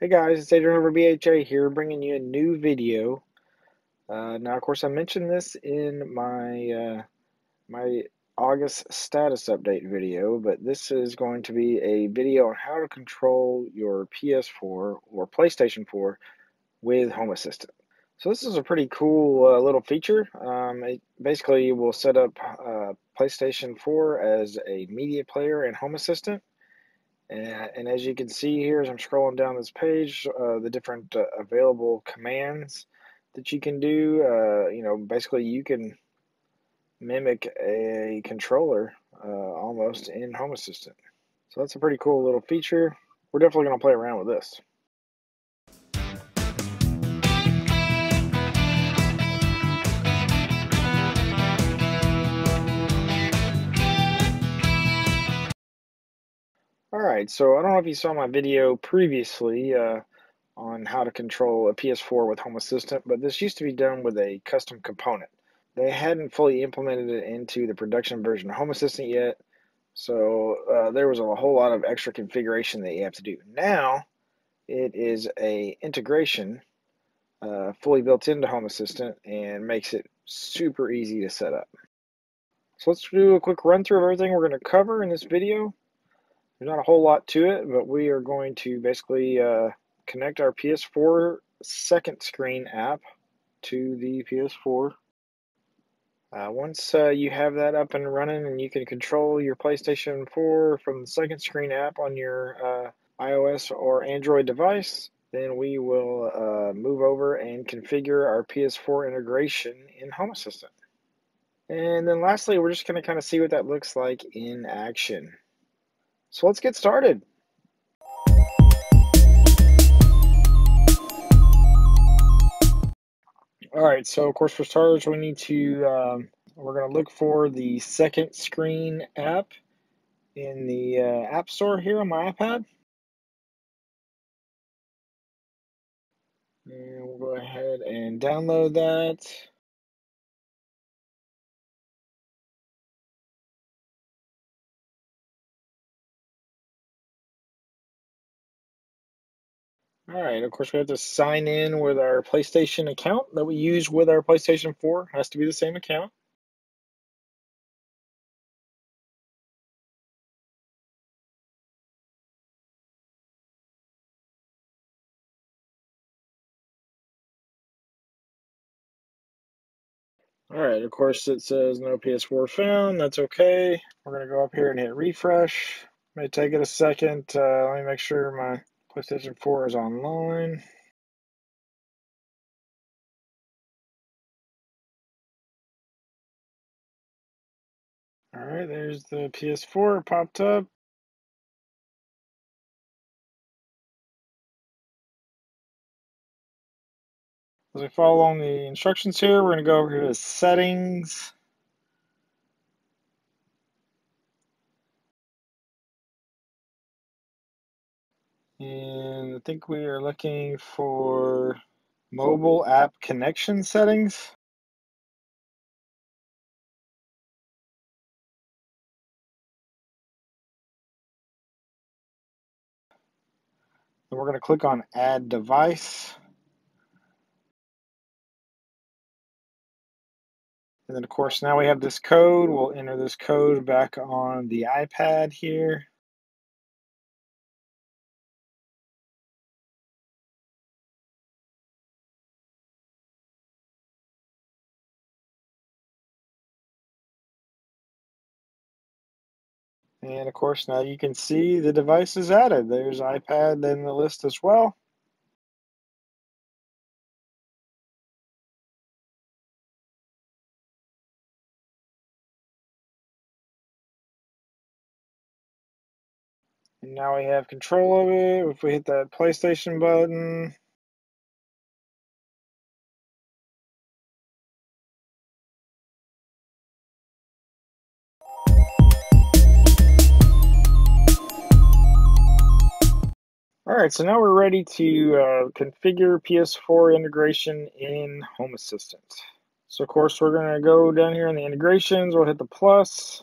Hey guys, it's Adrian over BHA here, bringing you a new video. Uh, now, of course, I mentioned this in my uh, my August status update video, but this is going to be a video on how to control your PS4 or PlayStation 4 with Home Assistant. So this is a pretty cool uh, little feature. Um, it basically will set up uh, PlayStation 4 as a media player and Home Assistant. And, and, as you can see here, as I'm scrolling down this page, uh, the different uh, available commands that you can do, uh, you know, basically you can mimic a controller uh, almost in Home Assistant. So that's a pretty cool little feature. We're definitely going to play around with this. Alright, so I don't know if you saw my video previously uh, on how to control a PS4 with Home Assistant, but this used to be done with a custom component. They hadn't fully implemented it into the production version of Home Assistant yet, so uh, there was a whole lot of extra configuration that you have to do. Now, it is a integration uh, fully built into Home Assistant and makes it super easy to set up. So let's do a quick run through of everything we're going to cover in this video. There's not a whole lot to it, but we are going to basically uh, connect our PS4 second screen app to the PS4. Uh, once uh, you have that up and running and you can control your PlayStation 4 from the second screen app on your uh, iOS or Android device, then we will uh, move over and configure our PS4 integration in Home Assistant. And then lastly, we're just going to kind of see what that looks like in action. So let's get started. All right, so of course for starters we need to, um, we're to look for the second screen app in the uh, App Store here on my iPad. And we'll go ahead and download that. All right, of course, we have to sign in with our PlayStation account that we use with our PlayStation 4. It has to be the same account. All right, of course, it says no PS4 found. That's okay. We're going to go up here and hit refresh. May take it a second. Uh, let me make sure my PlayStation 4 is online. All right, there's the PS4 popped up. As we follow along the instructions here, we're going to go over here to settings. And I think we are looking for mobile app connection settings. And we're going to click on add device. And then of course now we have this code. We'll enter this code back on the iPad here. And of course, now you can see the device is added. There's iPad in the list as well. And now we have control of it. If we hit that PlayStation button, Alright, so now we're ready to uh, configure PS4 integration in Home Assistant. So of course we're going to go down here in the integrations, we'll hit the plus.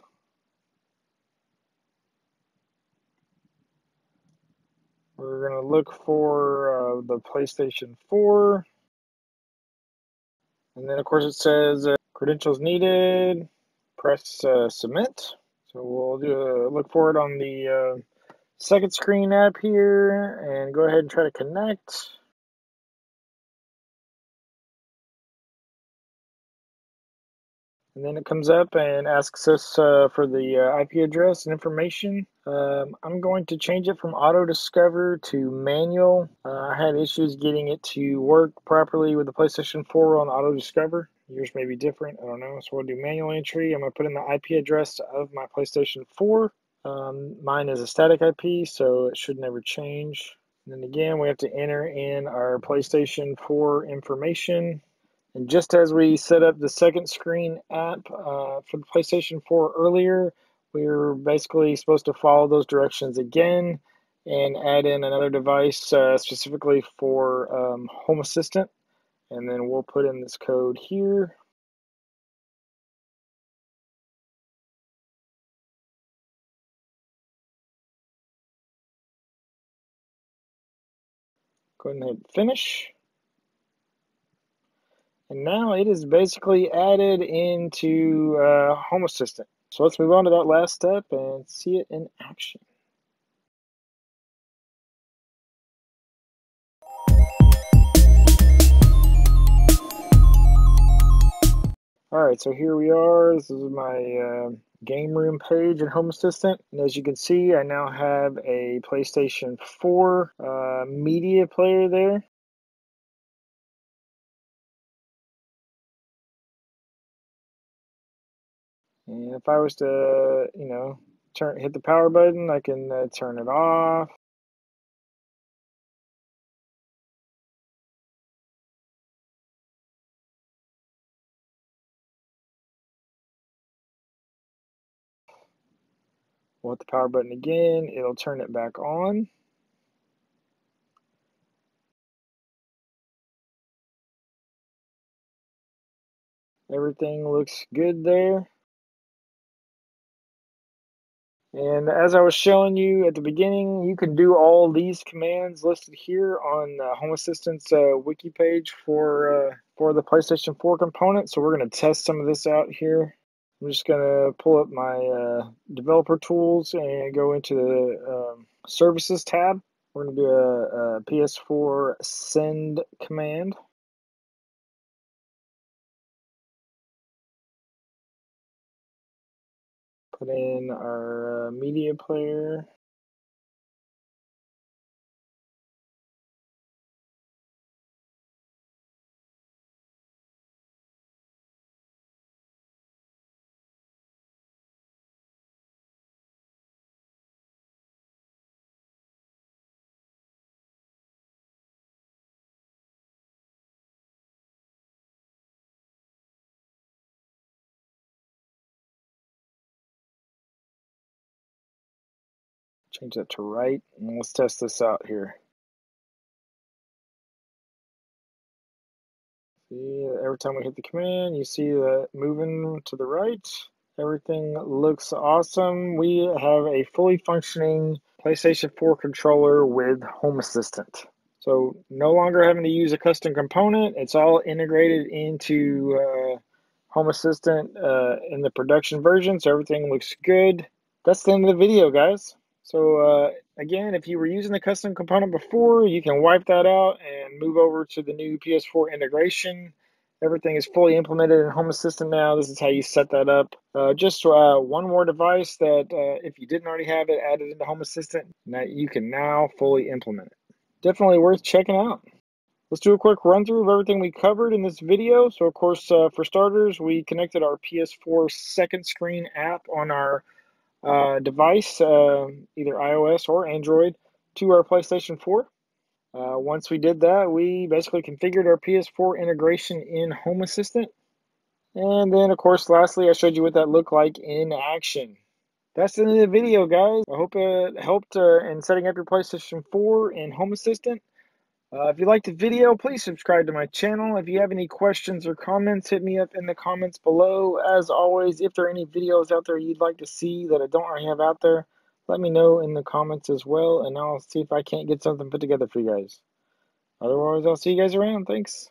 We're going to look for uh, the PlayStation 4. And then, of course, it says uh, credentials needed. Press uh, submit. So we'll do a look for it on the uh, second screen app here and go ahead and try to connect. And then it comes up and asks us uh, for the uh, IP address and information. Um, I'm going to change it from auto discover to manual. Uh, I had issues getting it to work properly with the PlayStation 4 on auto discover. Yours may be different. I don't know. So we'll do manual entry. I'm going to put in the IP address of my PlayStation 4. Um, mine is a static IP, so it should never change. And then again, we have to enter in our PlayStation 4 information. And just as we set up the second screen app uh, for the PlayStation 4 earlier, we are basically supposed to follow those directions again and add in another device uh, specifically for um, Home Assistant. And then we'll put in this code here. Go ahead and hit finish. And now it is basically added into uh, Home Assistant. So let's move on to that last step and see it in action. All right, so here we are. This is my uh, game room page in Home Assistant. And as you can see, I now have a PlayStation 4 uh, media player there. And if I was to, you know, turn hit the power button, I can uh, turn it off. We'll hit the power button again, it'll turn it back on. Everything looks good there. And as I was showing you at the beginning, you can do all these commands listed here on uh, Home Assistant's uh, wiki page for uh, for the PlayStation 4 component. So we're going to test some of this out here. I'm just going to pull up my uh, developer tools and go into the um, services tab. We're going to do a, a PS4 send command. Put in our uh, media player. Change that to right. And let's test this out here. See, every time we hit the command, you see that moving to the right. Everything looks awesome. We have a fully functioning PlayStation 4 controller with Home Assistant. So no longer having to use a custom component. It's all integrated into uh, Home Assistant uh, in the production version. So everything looks good. That's the end of the video, guys. So uh, again, if you were using the custom component before, you can wipe that out and move over to the new PS4 integration. Everything is fully implemented in Home Assistant now. This is how you set that up. Uh, just uh, one more device that uh, if you didn't already have it added into Home Assistant, that you can now fully implement it. Definitely worth checking out. Let's do a quick run through of everything we covered in this video. So of course, uh, for starters, we connected our PS4 second screen app on our uh, device, uh, either iOS or Android, to our PlayStation 4. Uh, once we did that, we basically configured our PS4 integration in Home Assistant. And then, of course, lastly, I showed you what that looked like in action. That's the end of the video, guys. I hope it helped uh, in setting up your PlayStation 4 in Home Assistant. Uh, if you liked the video, please subscribe to my channel. If you have any questions or comments, hit me up in the comments below. As always, if there are any videos out there you'd like to see that I don't already have out there, let me know in the comments as well, and I'll see if I can't get something put together for you guys. Otherwise, I'll see you guys around. Thanks.